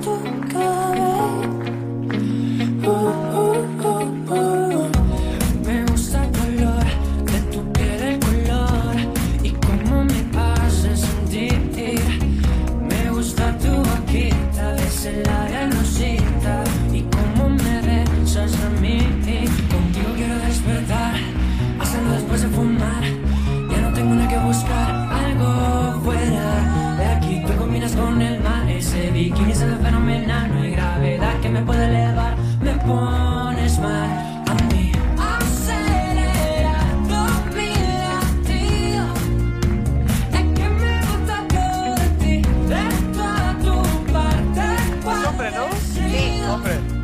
do go. Y ¿Quién es el fenomenal? No hay gravedad que me pueda elevar. Me pones mal a mí. Acelerando mi latido. Es que me gusta todo de ti. De toda tu parte. Un hombre, ¿no? Sí, hombre.